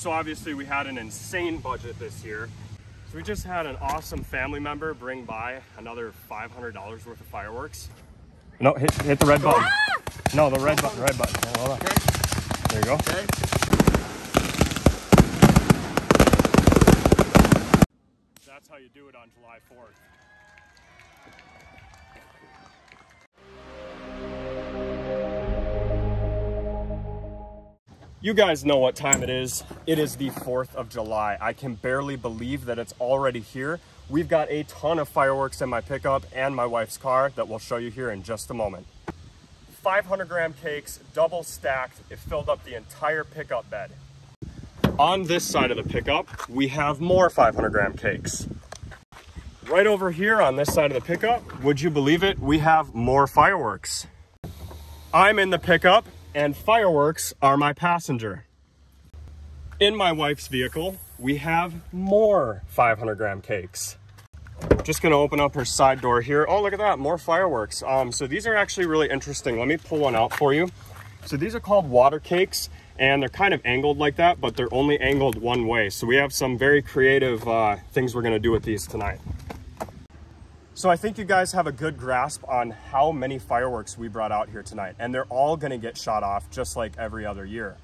So obviously we had an insane budget this year. So we just had an awesome family member bring by another $500 worth of fireworks. No, hit, hit the red button. No, the red button, red button. Hold on. There you go. That's how you do it on July 4th. You guys know what time it is. It is the 4th of July. I can barely believe that it's already here. We've got a ton of fireworks in my pickup and my wife's car that we'll show you here in just a moment. 500 gram cakes, double stacked. It filled up the entire pickup bed. On this side of the pickup, we have more 500 gram cakes. Right over here on this side of the pickup, would you believe it, we have more fireworks. I'm in the pickup and fireworks are my passenger. In my wife's vehicle, we have more 500 gram cakes. Just gonna open up her side door here. Oh, look at that, more fireworks. Um, so these are actually really interesting. Let me pull one out for you. So these are called water cakes and they're kind of angled like that, but they're only angled one way. So we have some very creative uh, things we're gonna do with these tonight. So I think you guys have a good grasp on how many fireworks we brought out here tonight, and they're all gonna get shot off just like every other year.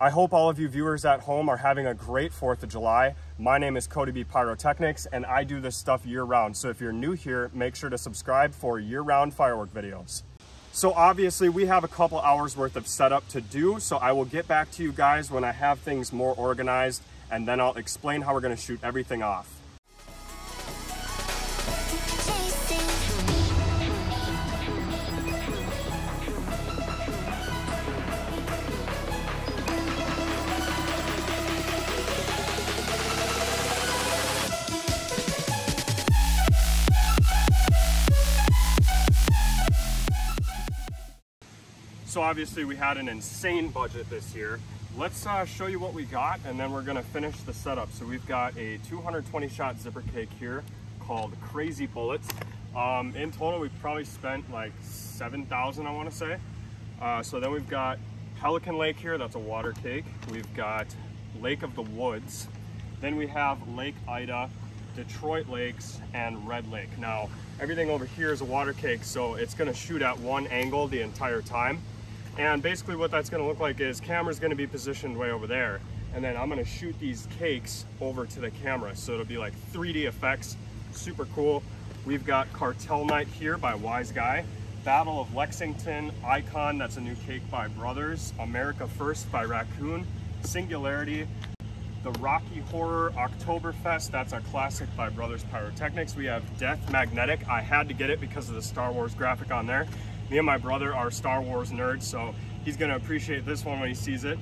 I hope all of you viewers at home are having a great 4th of July. My name is Cody B Pyrotechnics, and I do this stuff year round. So if you're new here, make sure to subscribe for year round firework videos. So obviously we have a couple hours worth of setup to do, so I will get back to you guys when I have things more organized, and then I'll explain how we're gonna shoot everything off. Obviously we had an insane budget this year. Let's uh, show you what we got and then we're gonna finish the setup. So we've got a 220 shot zipper cake here called Crazy Bullets. Um, in total, we've probably spent like 7,000, I wanna say. Uh, so then we've got Pelican Lake here, that's a water cake. We've got Lake of the Woods. Then we have Lake Ida, Detroit Lakes, and Red Lake. Now, everything over here is a water cake, so it's gonna shoot at one angle the entire time. And basically what that's gonna look like is camera's gonna be positioned way over there. And then I'm gonna shoot these cakes over to the camera. So it'll be like 3D effects, super cool. We've got Cartel Night here by Wise Guy. Battle of Lexington, Icon, that's a new cake by Brothers. America First by Raccoon. Singularity, the Rocky Horror Oktoberfest, that's a classic by Brothers Pyrotechnics. We have Death Magnetic. I had to get it because of the Star Wars graphic on there. Me and my brother are Star Wars nerds, so he's gonna appreciate this one when he sees it.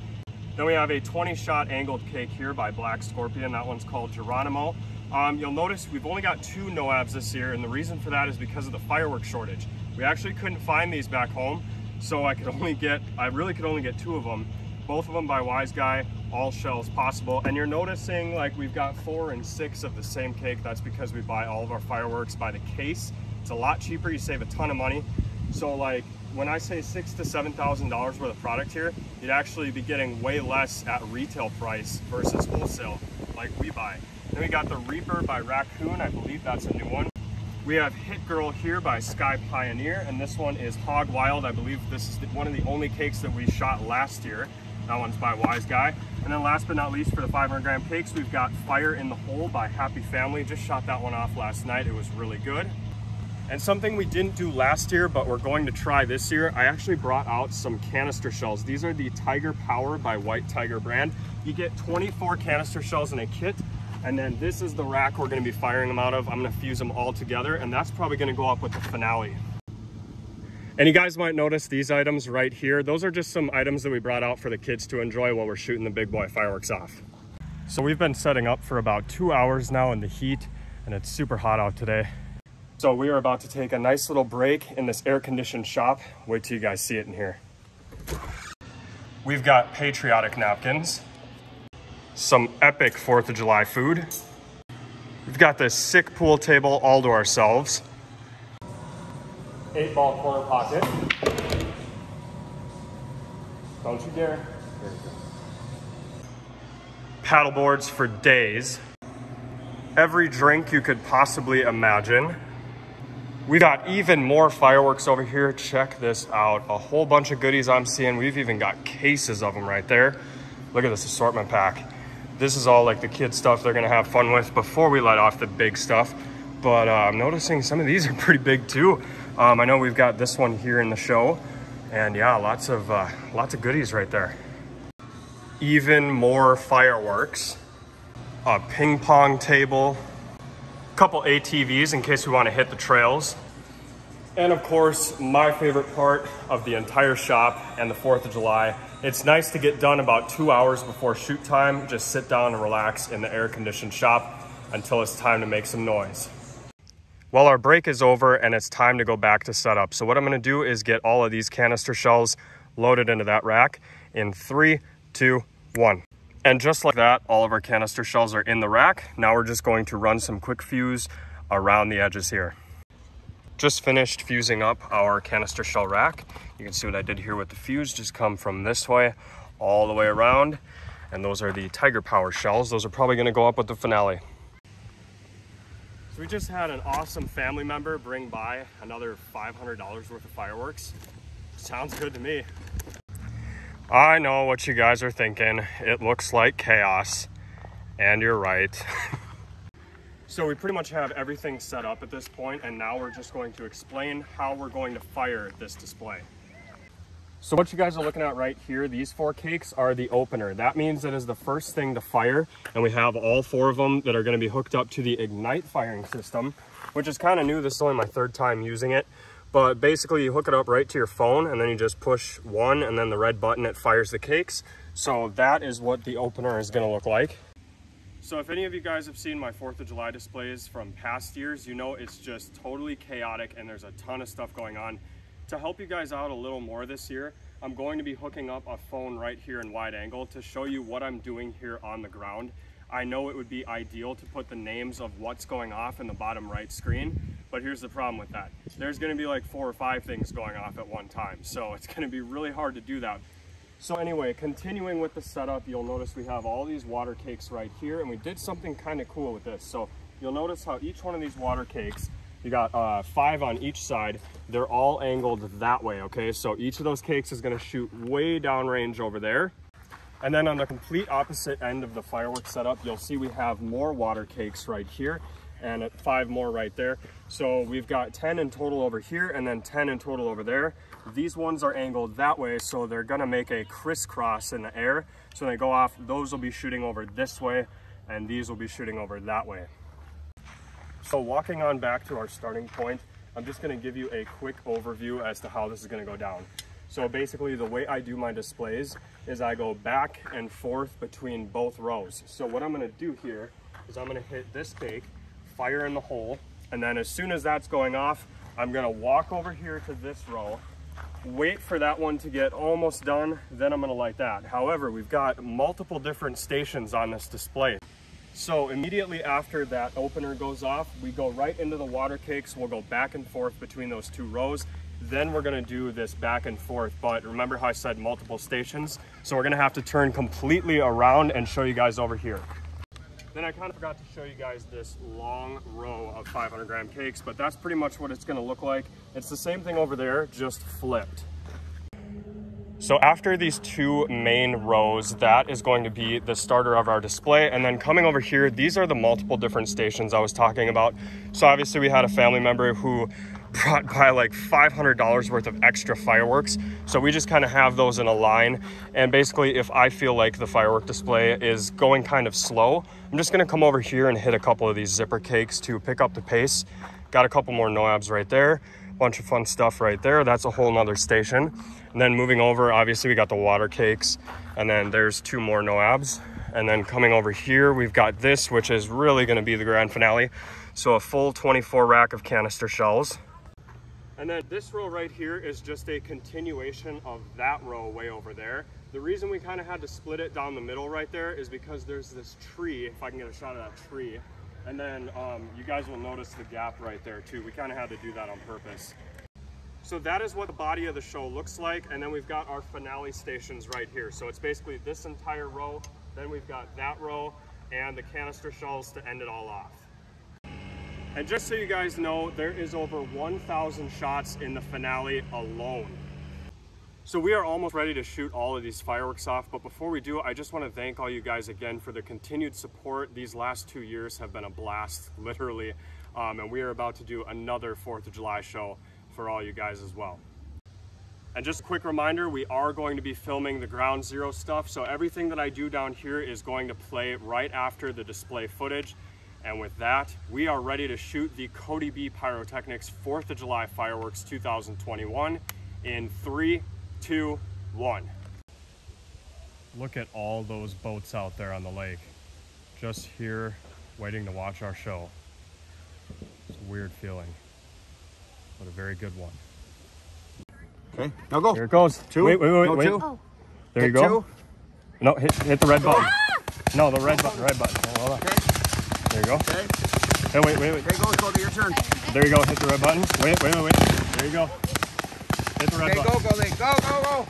Then we have a 20 shot angled cake here by Black Scorpion. That one's called Geronimo. Um, you'll notice we've only got two NOABs this year, and the reason for that is because of the fireworks shortage. We actually couldn't find these back home, so I could only get, I really could only get two of them. Both of them by Wise Guy, all shells possible. And you're noticing like we've got four and six of the same cake. That's because we buy all of our fireworks by the case. It's a lot cheaper, you save a ton of money. So like when I say six to seven thousand dollars worth of product here, you'd actually be getting way less at retail price versus wholesale, like we buy. Then we got the Reaper by Raccoon. I believe that's a new one. We have Hit Girl here by Sky Pioneer, and this one is Hog Wild. I believe this is one of the only cakes that we shot last year. That one's by Wise Guy. And then last but not least for the 500 gram cakes, we've got Fire in the Hole by Happy Family. Just shot that one off last night. It was really good. And something we didn't do last year, but we're going to try this year, I actually brought out some canister shells. These are the Tiger Power by White Tiger brand. You get 24 canister shells in a kit, and then this is the rack we're gonna be firing them out of. I'm gonna fuse them all together, and that's probably gonna go up with the finale. And you guys might notice these items right here. Those are just some items that we brought out for the kids to enjoy while we're shooting the big boy fireworks off. So we've been setting up for about two hours now in the heat, and it's super hot out today. So we are about to take a nice little break in this air-conditioned shop. Wait till you guys see it in here. We've got patriotic napkins, some epic 4th of July food. We've got this sick pool table all to ourselves. Eight ball corner pocket. Don't you dare. paddle boards for days. Every drink you could possibly imagine. We got even more fireworks over here. Check this out. A whole bunch of goodies I'm seeing. We've even got cases of them right there. Look at this assortment pack. This is all like the kid stuff they're gonna have fun with before we let off the big stuff. But uh, I'm noticing some of these are pretty big too. Um, I know we've got this one here in the show. And yeah, lots of, uh, lots of goodies right there. Even more fireworks. A ping pong table. Couple ATVs in case we want to hit the trails. And of course, my favorite part of the entire shop and the 4th of July it's nice to get done about two hours before shoot time. Just sit down and relax in the air conditioned shop until it's time to make some noise. Well, our break is over and it's time to go back to setup. So what I'm gonna do is get all of these canister shells loaded into that rack in three, two, one. And just like that, all of our canister shells are in the rack. Now we're just going to run some quick fuse around the edges here. Just finished fusing up our canister shell rack. You can see what I did here with the fuse, just come from this way all the way around. And those are the Tiger Power shells. Those are probably gonna go up with the finale. So we just had an awesome family member bring by another $500 worth of fireworks. Sounds good to me. I know what you guys are thinking. It looks like chaos. And you're right. So we pretty much have everything set up at this point and now we're just going to explain how we're going to fire this display. So what you guys are looking at right here, these four cakes are the opener. That means it is the first thing to fire and we have all four of them that are gonna be hooked up to the Ignite firing system, which is kind of new. This is only my third time using it. But basically you hook it up right to your phone and then you just push one and then the red button, it fires the cakes. So that is what the opener is gonna look like. So if any of you guys have seen my 4th of July displays from past years, you know it's just totally chaotic and there's a ton of stuff going on. To help you guys out a little more this year, I'm going to be hooking up a phone right here in wide angle to show you what I'm doing here on the ground. I know it would be ideal to put the names of what's going off in the bottom right screen, but here's the problem with that. There's gonna be like four or five things going off at one time, so it's gonna be really hard to do that. So anyway, continuing with the setup, you'll notice we have all these water cakes right here, and we did something kind of cool with this. So you'll notice how each one of these water cakes, you got uh, five on each side, they're all angled that way, okay? So each of those cakes is gonna shoot way downrange over there. And then on the complete opposite end of the fireworks setup, you'll see we have more water cakes right here and uh, five more right there. So we've got 10 in total over here and then 10 in total over there. These ones are angled that way, so they're gonna make a crisscross in the air. So when they go off, those will be shooting over this way and these will be shooting over that way. So walking on back to our starting point, I'm just gonna give you a quick overview as to how this is gonna go down. So basically the way I do my displays is I go back and forth between both rows. So what I'm gonna do here is I'm gonna hit this cake fire in the hole. And then as soon as that's going off, I'm gonna walk over here to this row, wait for that one to get almost done, then I'm gonna light that. However, we've got multiple different stations on this display. So immediately after that opener goes off, we go right into the water cakes. We'll go back and forth between those two rows. Then we're gonna do this back and forth. But remember how I said multiple stations? So we're gonna have to turn completely around and show you guys over here. Then I kind of forgot to show you guys this long row of 500 gram cakes, but that's pretty much what it's gonna look like. It's the same thing over there, just flipped. So after these two main rows, that is going to be the starter of our display. And then coming over here, these are the multiple different stations I was talking about. So obviously we had a family member who brought by like $500 worth of extra fireworks. So we just kind of have those in a line. And basically, if I feel like the firework display is going kind of slow, I'm just gonna come over here and hit a couple of these zipper cakes to pick up the pace. Got a couple more NOABs right there. Bunch of fun stuff right there. That's a whole nother station. And then moving over, obviously we got the water cakes and then there's two more NOABs. And then coming over here, we've got this, which is really gonna be the grand finale. So a full 24 rack of canister shells. And then this row right here is just a continuation of that row way over there. The reason we kind of had to split it down the middle right there is because there's this tree, if I can get a shot of that tree. And then um, you guys will notice the gap right there too. We kind of had to do that on purpose. So that is what the body of the show looks like. And then we've got our finale stations right here. So it's basically this entire row Then we've got that row and the canister shells to end it all off. And just so you guys know, there is over 1,000 shots in the finale alone. So we are almost ready to shoot all of these fireworks off, but before we do, I just want to thank all you guys again for the continued support. These last two years have been a blast, literally, um, and we are about to do another 4th of July show for all you guys as well. And just a quick reminder, we are going to be filming the ground zero stuff, so everything that I do down here is going to play right after the display footage. And with that, we are ready to shoot the Cody B Pyrotechnics 4th of July Fireworks 2021 in three, two, one. Look at all those boats out there on the lake. Just here waiting to watch our show. It's a weird feeling, but a very good one. Okay, now go. Here it goes. Two. Wait, wait, wait, No, wait. two. Oh, There you go. two. No, hit, hit the red button. Ah! No, the red button, the red button. Oh, hold on. Okay, There you go. okay. Hey, wait, wait, wait. Okay, go, go to your turn. There you go. Hit the red button. Wait, wait, wait, wait. There you go. Hit the red Okay, button. go, go, Lee. Go, go, go.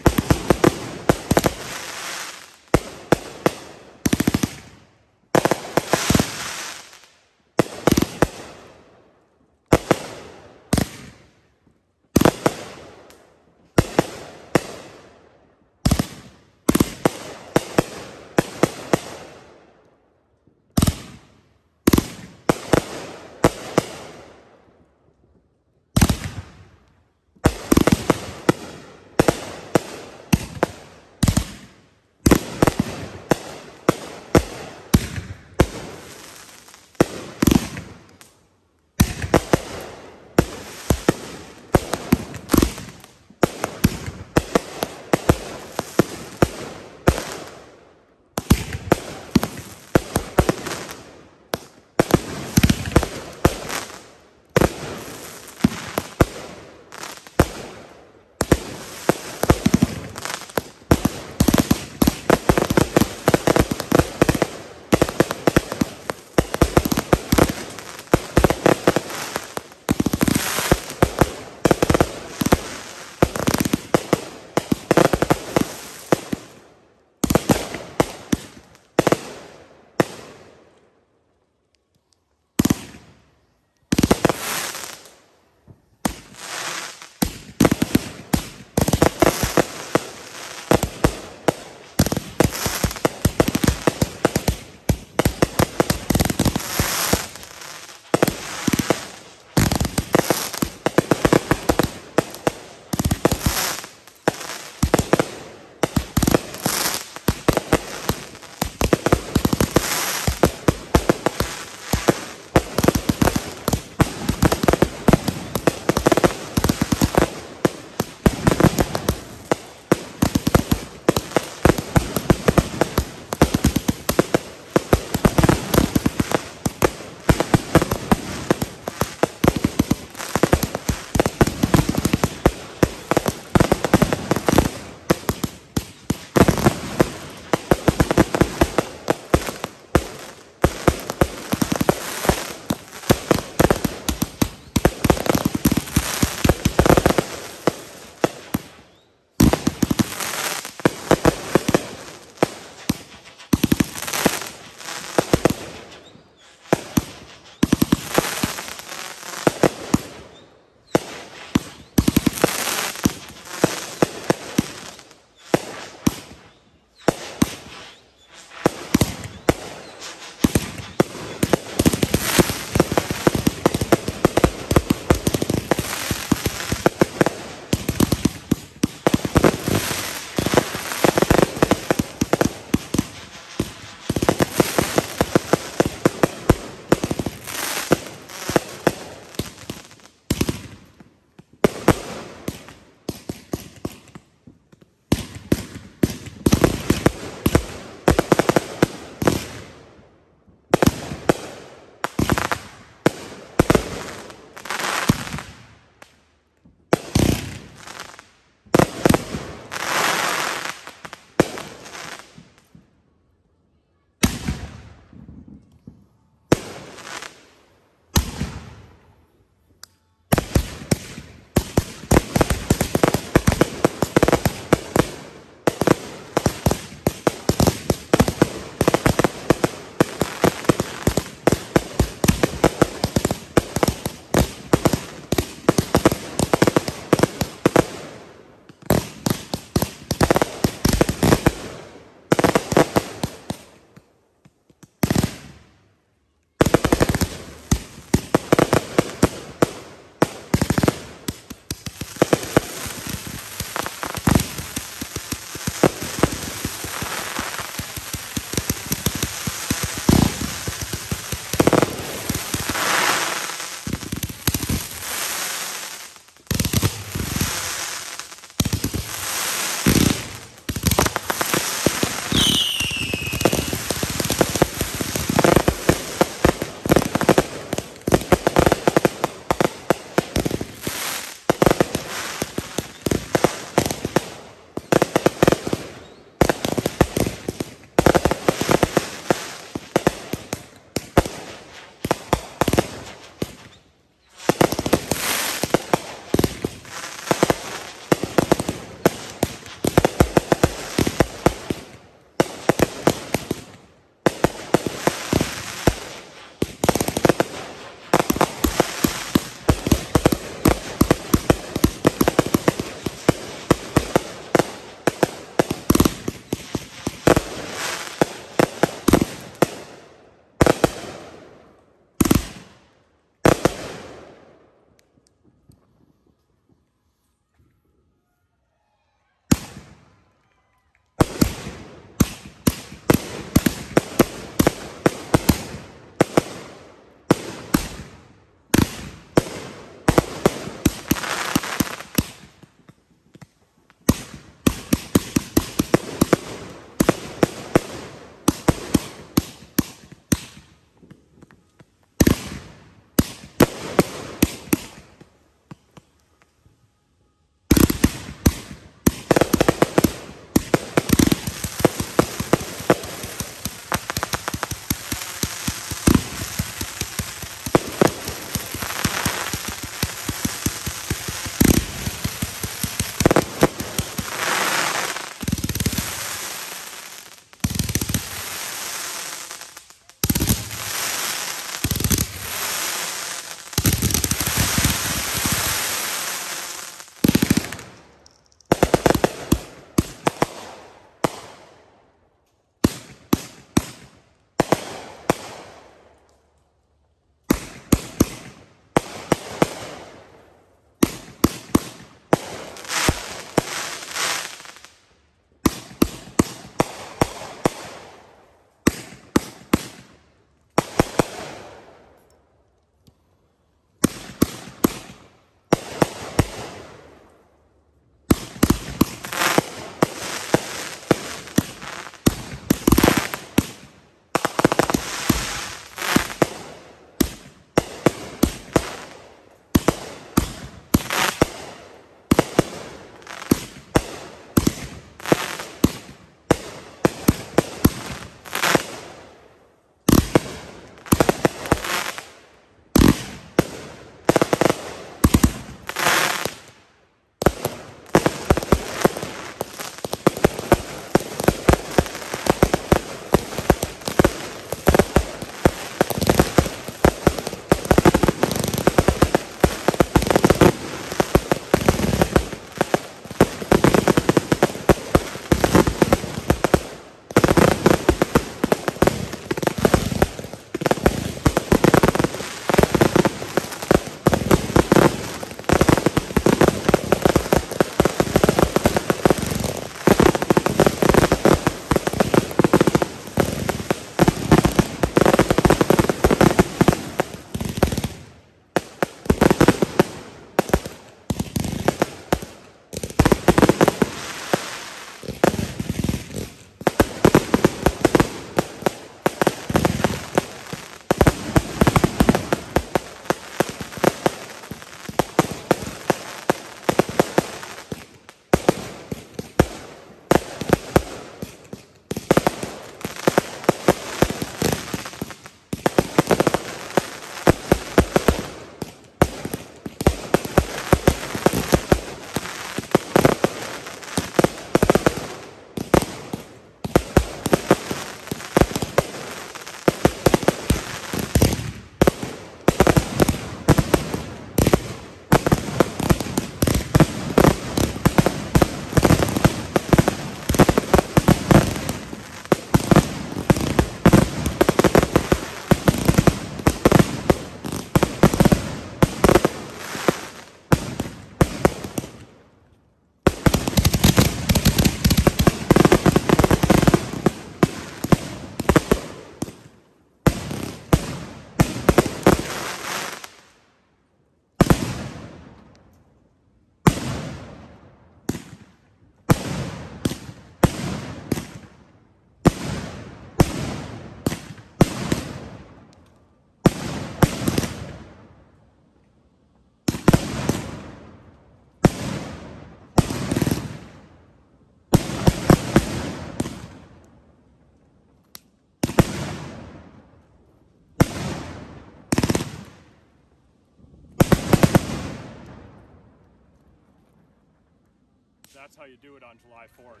That's how you do it on July 4th.